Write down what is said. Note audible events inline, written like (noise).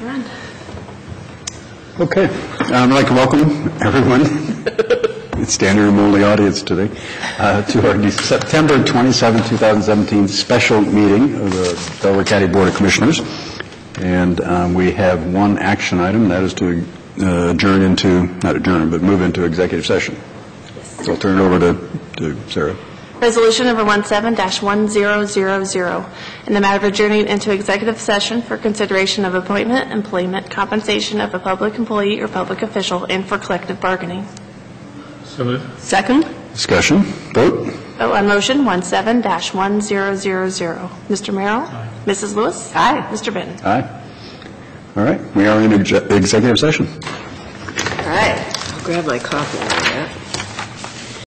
Run. Okay, I'd like to welcome everyone, (laughs) it's standing room only audience today, uh, to our September 27, 2017 special meeting of the Delaware County Board of Commissioners. And um, we have one action item, that is to uh, adjourn into, not adjourn, but move into executive session. So I'll turn it over to to Sarah. Resolution number 17-1000, in the matter of adjourning into executive session for consideration of appointment, employment, compensation of a public employee or public official, and for collective bargaining. So moved. Second. Discussion, vote? Vote on motion 17-1000. Mr. Merrell? Mrs. Lewis? Aye. Mr. Benton? Aye. All right, we are in exe- executive session. All right, I'll grab my coffee of that.